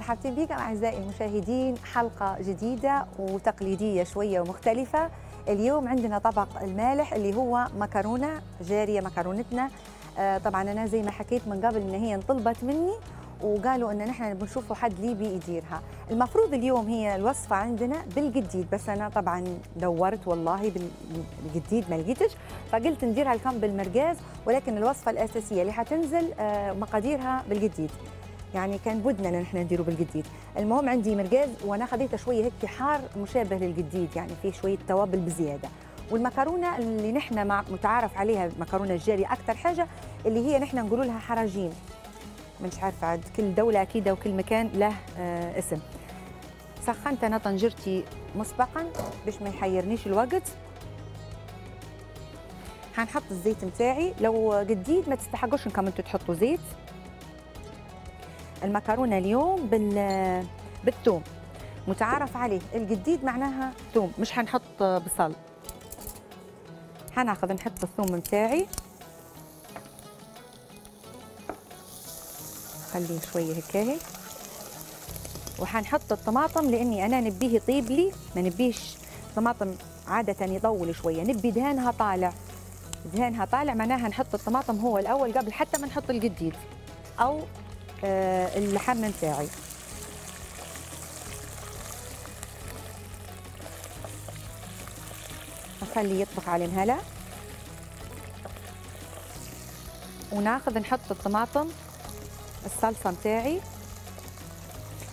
مرحبتين بكم أعزائي المشاهدين. حلقة جديدة وتقليدية شوية ومختلفة. اليوم عندنا طبق المالح اللي هو مكرونة جارية مكرونتنا. آه، طبعا أنا زي ما حكيت من قبل إن هي انطلبت مني وقالوا إن نحن بنشوفوا حد ليبي يديرها. المفروض اليوم هي الوصفة عندنا بالجديد بس أنا طبعا دورت والله بالجديد ما لقيتش فقلت نديرها لكم بالمرقاز ولكن الوصفة الأساسية اللي حتنزل آه، مقاديرها بالجديد. يعني كان بدنا إن إحنا نديره بالجديد. المهم عندي مرقاز وأنا خذيته شوية هيك حار مشابه للجديد يعني فيه شوية توابل بزيادة. والمكرونة اللي نحن متعارف عليها مكرونة الجاري أكثر حاجة اللي هي نحن نقولوا لها حراجين. مش عارفة عاد كل دولة أكيد وكل مكان له آه اسم. سخنت أنا طنجرتي مسبقا باش ما يحيرنيش الوقت. حنحط الزيت نتاعي لو جديد ما تستحقوش إنكم أنتم تحطوا زيت. المكرونة اليوم بال بالثوم. متعارف عليه. الجديد معناها ثوم مش حنحط بصل. حناخذ نحط الثوم نتاعي خليه شوية هيك هي وحنحط الطماطم لأني أنا نبيه يطيب لي. ما نبيش طماطم عادة يطول شوية. نبي دهانها طالع. دهانها طالع معناها نحط الطماطم هو الأول قبل حتى ما نحط الجديد. أو اللحم نتاعي نخليه يطبخ على مهله وناخذ نحط الطماطم الصلصة نتاعي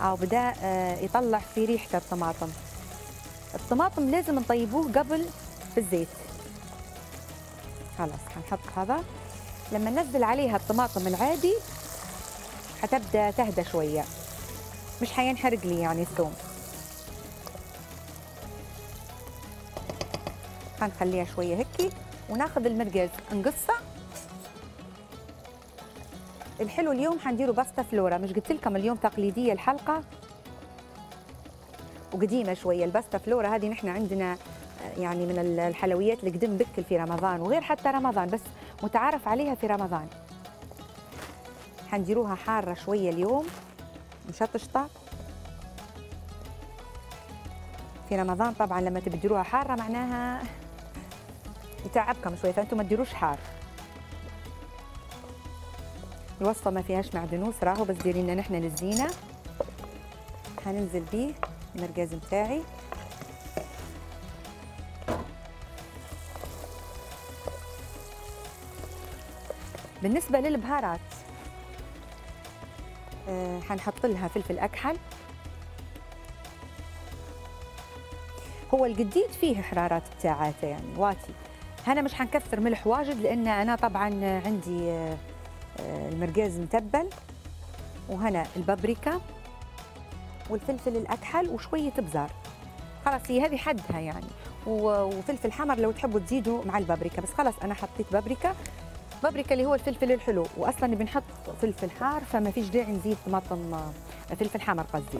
أو بدا آه يطلع في ريحة الطماطم. الطماطم لازم نطيبوه قبل في الزيت. خلاص حنحط هذا. لما ننزل عليها الطماطم العادي حتبدأ تهدى شوية. مش حينحرق لي يعني الثوم. حنخليها شوية هيك وناخذ المرقز. نقصه الحلو اليوم حنديروا باستا فلورا. مش قلت لكم اليوم تقليدية الحلقة؟ وقديمة شوية الباستا فلورا. هذه نحن عندنا يعني من الحلويات اللي قدم بكل في رمضان وغير حتى رمضان بس متعارف عليها في رمضان. حنديروها حارة شوية اليوم. مشطشطة. في رمضان طبعا لما تبدروها حارة معناها يتعبكم شوية فأنتم ما تديروش حار. الوصفة ما فيهاش معدنوس راهو بس ديرينا نحن للزينه حننزل بيه المرقاز بتاعي. بالنسبة للبهارات آه حنحط لها فلفل أكحل. هو الجديد فيه حرارات بتاعاته يعني واتي هنا مش حنكثر ملح واجد لأن أنا طبعا عندي آه المرقاز متبل. وهنا البابريكا والفلفل الأكحل وشوية بزار. خلاص هي هذه حدها يعني. وفلفل حمر لو تحبوا تزيدوا مع البابريكا. بس خلاص أنا حطيت بابريكا. بابريكا اللي هو الفلفل الحلو. واصلا بنحط فلفل حار فما فيش داعي نزيد طماطم فلفل حمر قصدي.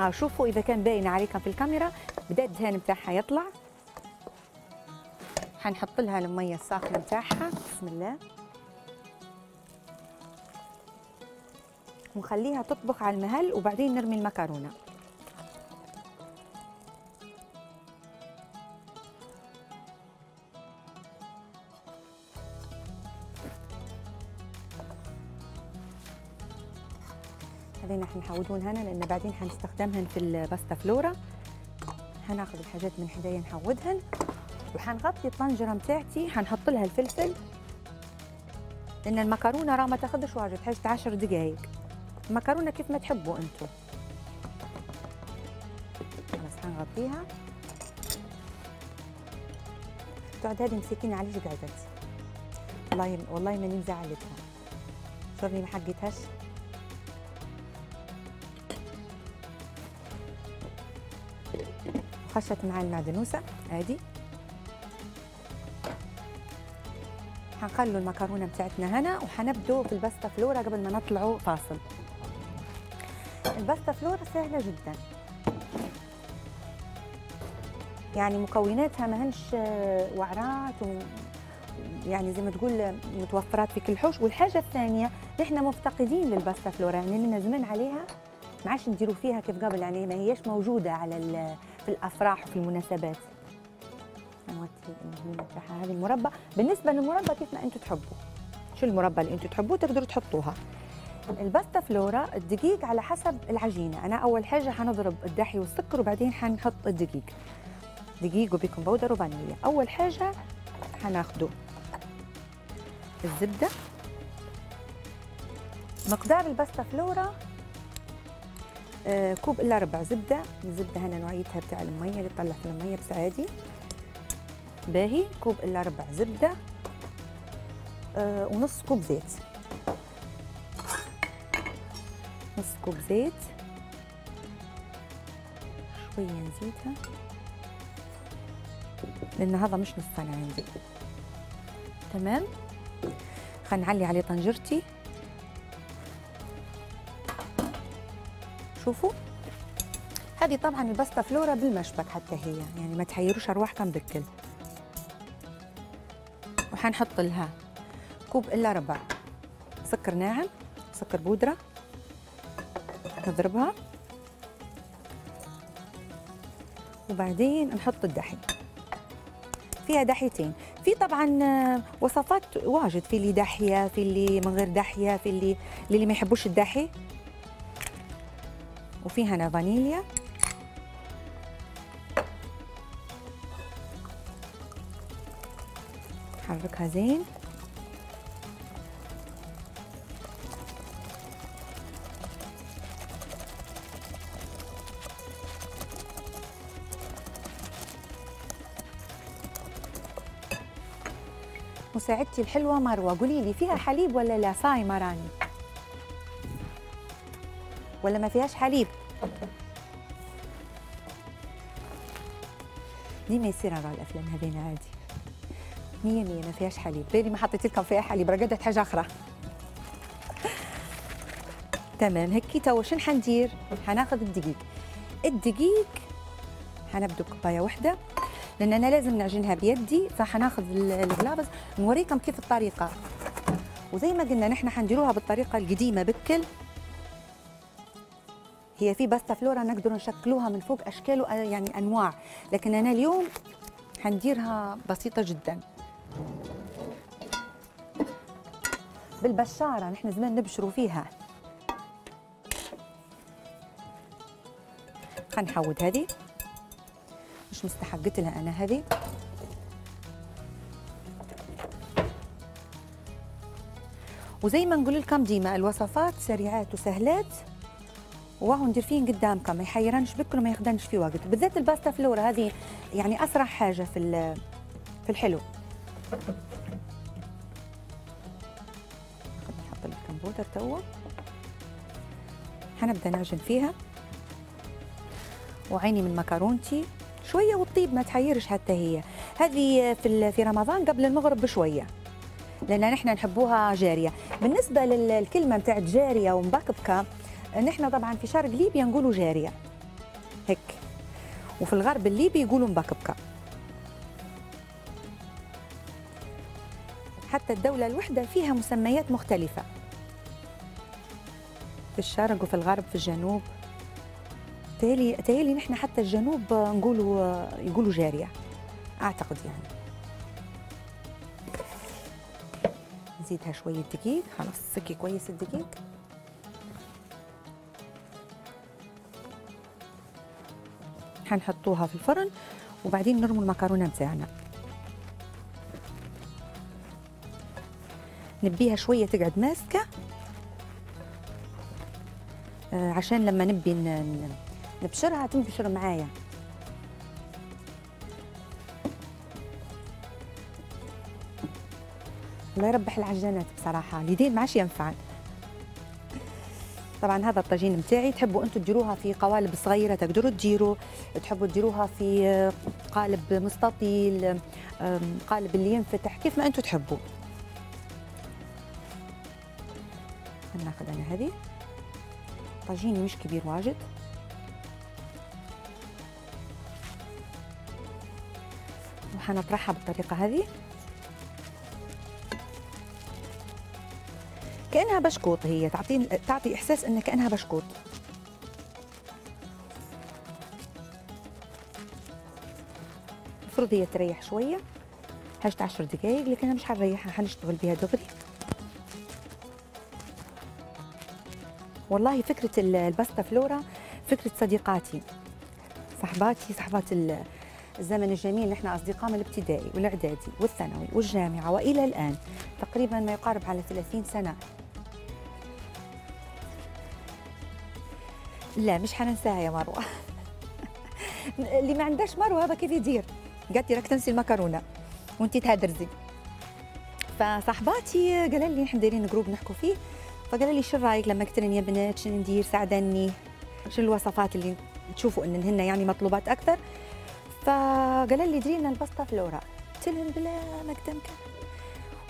آه شوفوا إذا كان باين عليكم في الكاميرا. بدأ الدهان بتاعها يطلع. حنحط لها المية الساخنة بتاعها. بسم الله. ونخليها تطبخ على المهل وبعدين نرمي المكرونة. هذين حنحودون هنا لأن بعدين حنستخدمهن في الباستا فلورا. هناخذ الحاجات من حدايا نحودهن وحنغطي الطنجرة بتاعتي حنحط لها الفلفل. لأن المكرونة راه ما تاخذش واجد حاجة 10 دقائق المكرونة كيف ما تحبوا أنتم خلاص حنغطيها. تقعد هذه مسكينة عليش قعدت والله والله ماني مزعلتها. شوفني ما حقيتهاش. خشت معي المعدنوسة. ادي حنخلوا المكرونة بتاعتنا هنا وحنبدو في الباستا فلورا قبل ما نطلعوا فاصل. الباستا فلورا سهلة جدا. يعني مكوناتها ما هنش وعرات يعني زي ما تقول متوفرات في كل حوش. والحاجة الثانية نحن مفتقدين للباستا فلورا يعني لنا زمان عليها ما عادش نديروا فيها كيف قبل يعني ما هيش موجودة على في الأفراح وفي المناسبات. هذه المربى. بالنسبة للمربى كيف ما أنتم تحبوا. شو المربى اللي أنتم تحبوه تقدروا تحطوها. الباستا فلورا الدقيق على حسب العجينة. أنا أول حاجة حنضرب الدحي والسكر وبعدين حنحط الدقيق. دقيق و baking powder وفانيليا. أول حاجة حناخده. الزبدة. مقدار الباستا فلورا كوب إلا ربع زبدة. الزبدة هنا نوعيتها بتاع المية اللي تطلع في المية بس عادي. باهي كوب إلا ربع زبدة آه ونص كوب زيت. نص كوب زيت. شوية نزيدها لأن هذا مش نص عندي. تمام؟ خلينا نعلي عليه طنجرتي. شوفوا. هذه طبعا الباستا فلورا بالمشبك حتى هي يعني ما تحيروش ارواحكم بالكل وحنحط لها كوب إلا ربع سكر ناعم سكر بودرة نضربها. وبعدين نحط الدحي. فيها دحيتين. في طبعا وصفات واجد في اللي داحية في اللي من غير داحية في اللي اللي ما يحبوش الدحي. وفي هنا فانيليا. حركها زين. مساعدتي الحلوة مروة قولي لي فيها حليب ولا لا؟ صايمة راني. ولا ما فيهاش حليب. ديما يصير على الأفلام هذين عادي. مية مية ما فيهاش حليب. بالي ما حطيت لكم فيها حليب رقدت حاجة أخرى. تمام هيك توا شنو حندير؟ حناخذ الدقيق. الدقيق حنبدو كوباية واحدة لأن أنا لازم نعجنها بيدي فحناخذ الغلابز نوريكم كيف الطريقة. وزي ما قلنا نحن حنديروها بالطريقة القديمة بكل هي في باستا فلورا نقدر نشكلوها من فوق أشكال يعني أنواع. لكن أنا اليوم حنديرها بسيطة جدا. بالبشارة نحن زمان نبشروا فيها. خلينا نحود هذه. مش مستحقت لها أنا هذه. وزي ما نقول لكم ديما الوصفات سريعات وسهلات. وهو ندير فين قدامكم ما يحيرنش بكم وما ياخذنش في وقت. بالذات الباستا فلورا هذه يعني أسرع حاجة في في الحلو. نحط الكمبيوتر توا. حنبدأ نعجن فيها. وعيني من مكرونتي. شوية وتطيب ما تحيرش حتى هي. هذه في في رمضان قبل المغرب بشوية لأن نحن نحبوها جارية. بالنسبة للكلمه بتاعت جارية ومبكبكة نحن طبعا في شرق ليبيا نقولوا جارية. هيك. وفي الغرب الليبي يقولوا مبكبكة. حتى الدولة الوحدة فيها مسميات مختلفة. في الشرق وفي الغرب في الجنوب. تهيلي تهيلي نحن حتى الجنوب نقولوا يقولوا جارية. أعتقد يعني. نزيدها شوية دقيق. خلاص سكي كويس الدقيق. حنحطوها في الفرن وبعدين نرموا المكرونة بتاعنا. نبيها شوية تقعد ماسكة. آه، عشان لما نبي نبشرها تنبشر معايا. الله يربح العجانات بصراحة اليدين ما عادش طبعا هذا الطاجين بتاعي تحبوا أنتم تديروها في قوالب صغيرة تقدروا تديروا تحبوا تديروها في قالب مستطيل قالب اللي ينفتح كيف ما أنتم تحبوا. ناخذ أنا هذه. طاجيني مش كبير واجد. وحنطرحها بالطريقة هذه. كأنها بشكوط هي تعطي تعطي إحساس انها كأنها بشكوط المفروض هي تريح شوية حاجة 10 دقايق لكن مش حنريحها حنشتغل بها دغري. والله فكرة الباستا فلورا فكرة صديقاتي. صحباتي صحبات الزمن الجميل. نحن أصدقاء من الابتدائي والإعدادي والثانوي والجامعة وإلى الآن تقريبا ما يقارب على 30 سنة. لا مش حننساها يا مروة. اللي ما عندهاش مروة هذا كيف يدير؟ قالت لي راك تنسي المكرونة وانت تهدرزي. فصاحباتي قالوا لي نحن دايرين group نحكوا فيه. فقال لي شو رأيك لما قلت يا بنات؟ شنو ندير؟ ساعدني. شو الوصفات اللي تشوفوا إن هن يعني مطلوبات أكثر؟ فقال لي ديري لنا الباستا فلورا قلت لهم بلا مقدم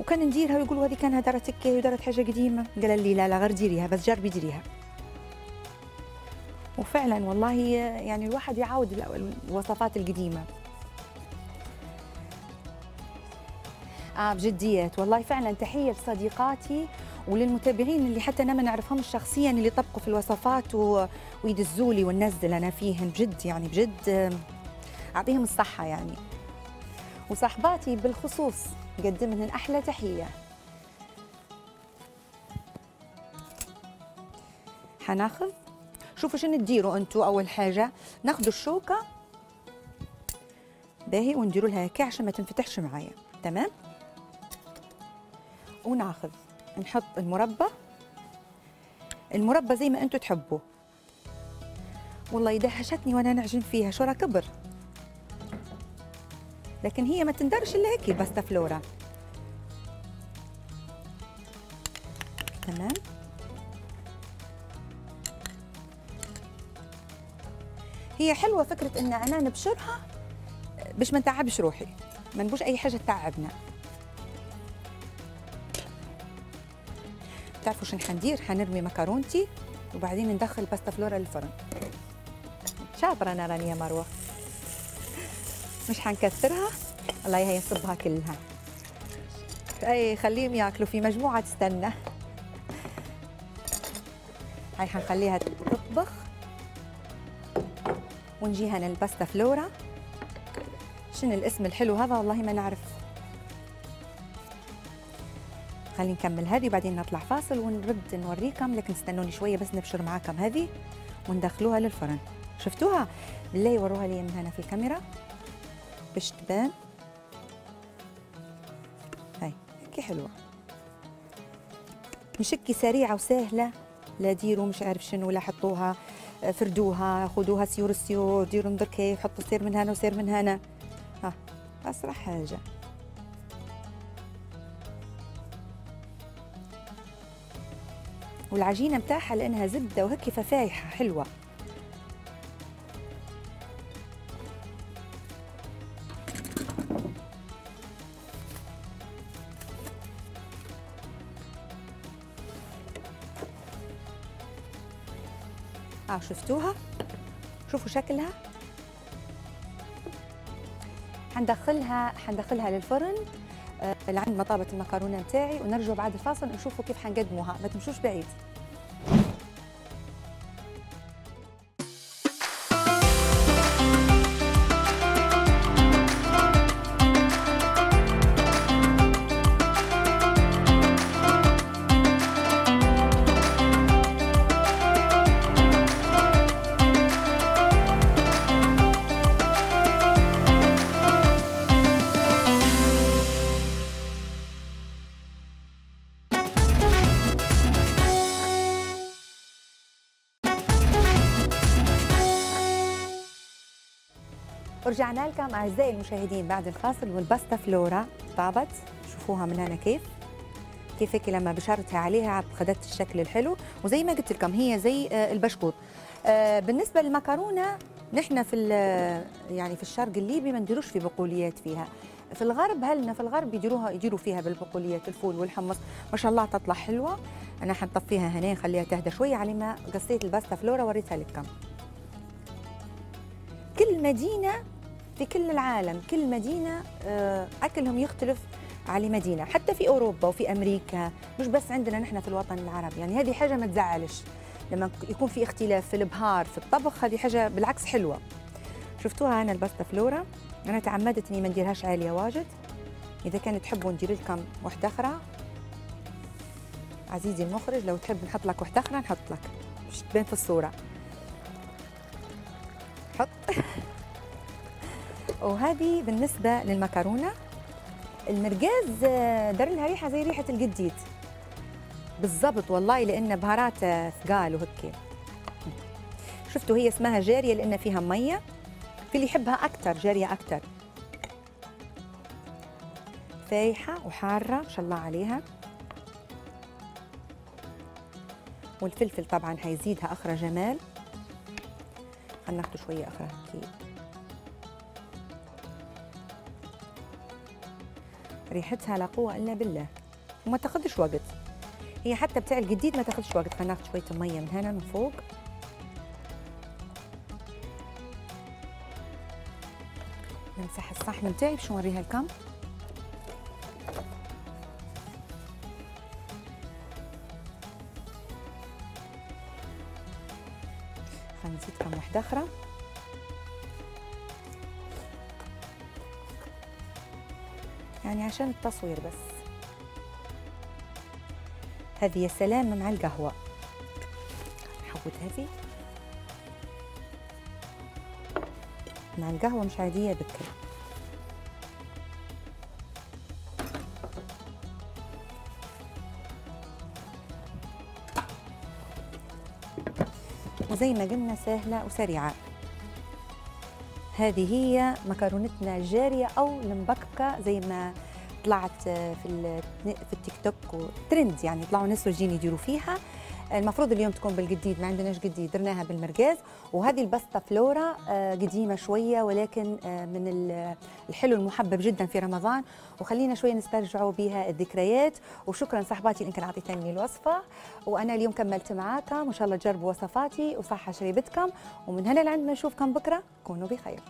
وكان نديرها ويقولوا هذه كانها دارت تكه ودارت حاجة قديمة. قال لي لا لا غير ديريها بس جربي ديريها. وفعلا والله يعني الواحد يعاود الوصفات القديمة. آه بجديات والله فعلا تحية لصديقاتي وللمتابعين اللي حتى أنا ما نعرفهمش شخصيا اللي طبقوا في الوصفات و... ويدزوا لي وننزل أنا فيهن بجد يعني بجد أعطيهم الصحة يعني. وصاحباتي بالخصوص نقدم لهم أحلى تحية. حناخذ؟ شوفوا شنو تديروا أنتم أول حاجة. ناخذ الشوكة. باهي ونديروا لها هيك عشان ما تنفتحش معايا. تمام؟ وناخذ. نحط المربى. المربى زي ما أنتم تحبوا. والله يدهشتني وأنا نعجن فيها شو كبر؟ لكن هي ما تندرش إلا هيك الباستا فلورا. تمام. هي حلوة فكرة إن أنا نبشرها باش ما نتعبش روحي ما نبوش أي حاجة تتعبنا. بتعرفوا شو حندير؟ حنرمي مكرونتي وبعدين ندخل باستا فلورا للفرن. شاطرة أنا راني يا مروة. مش حنكسرها؟ الله هي نصبها كلها. أي خليهم ياكلوا. في مجموعة تستنى. هاي حنخليها تطبخ. ونجيها للباستا فلورا. شنو الاسم الحلو هذا؟ والله ما نعرف. خلينا نكمل هذه وبعدين نطلع فاصل ونرد نوريكم لكن استنوني شوية بس نبشر معاكم هذه وندخلوها للفرن. شفتوها؟ بالله يوروها لي من هنا في الكاميرا. باش تبان. هاي هيك حلوة. مشكي سريعة وسهلة. لا ديروا مش عارف شنو لا حطوها فردوها خذوها سيور السيور ديروا نظر كيف حطوا سير من هنا وسير من هنا. ها أسرع حاجة. والعجينة متاحة لأنها زبدة وهيك ففايحة حلوة. آه شفتوها؟ شوفوا شكلها. حندخلها حندخلها للفرن آه لعند مطابة المكرونة نتاعي ونرجع بعد الفاصل نشوفوا كيف حنقدموها. ما تمشوش بعيد. ورجعنا لكم أعزائي المشاهدين بعد الفاصل والباستا فلورا طابت. شوفوها من هنا كيف. كيف هيك لما بشرتها عليها اخذت الشكل الحلو. وزي ما قلت لكم هي زي آه، البشكوط آه، بالنسبة للمكرونة نحن في يعني في الشرق الليبي ما نديروش في بقوليات فيها. في الغرب هلنا في الغرب يديروها يديروا فيها بالبقوليات الفول والحمص. ما شاء الله تطلع حلوة. أنا حنطفيها هنا نخليها تهدى شوية على ما قصيت الباستا فلورا وريتها لكم. كل مدينة في كل العالم كل مدينة آه، أكلهم يختلف على مدينة حتى في أوروبا وفي أمريكا مش بس عندنا نحن في الوطن العربي. يعني هذه حاجة ما تزعلش. لما يكون في اختلاف في البهار في الطبخ هذه حاجة بالعكس حلوة. شفتوها أنا الباستا فلورا. أنا تعمدت إني ما نديرهاش عالية واجد. إذا كان تحبوا ندير لكم واحدة أخرى. عزيزي المخرج لو تحب نحط لك واحدة أخرى نحط لك. مش تبين في الصورة. وهذه بالنسبة للمكرونة. المرقاز دار لها ريحة زي ريحة القديد بالضبط والله لأن بهارات ثقال وهيك. شفتوا هي اسمها جارية لأن فيها مية. في اللي يحبها أكثر جارية أكثر فايحة وحارة ما شاء الله عليها. والفلفل طبعا حيزيدها أخرى جمال. خلينا ناخده شوية أخرى هيك. ريحتها لا قوة إلا بالله. وما تاخذش وقت. هي حتى بتاع الجديد ما تاخذش وقت. خلينا ناخذ شوية مية من هنا من فوق. نمسح الصحن بتاعي باش نوريها لكم. خلينا نزيد كم واحدة أخرى. يعني عشان التصوير بس. هذه يا سلام مع القهوة. نحوط هذه. مع القهوة مش عادية بكل وزي ما قلنا سهلة وسريعة. هذه هي مكرونتنا الجارية أو المبكبكة زي ما طلعت في في التيك توك وترند يعني طلعوا ناس واجين يديروا فيها. المفروض اليوم تكون بالجديد ما عندناش جديد درناها بالمرقاز وهذه البسطة فلورا آه، قديمة شوية ولكن آه، من الحلو المحبب جدا في رمضان. وخلينا شوية نسترجعوا بها الذكريات. وشكرا صاحباتي انكم اعطيتني الوصفة. وأنا اليوم كملت معاكم. وإن شاء الله تجربوا وصفاتي وصحة شريبتكم. ومن هنا لعند ما نشوفكم بكرة. كونوا بخير.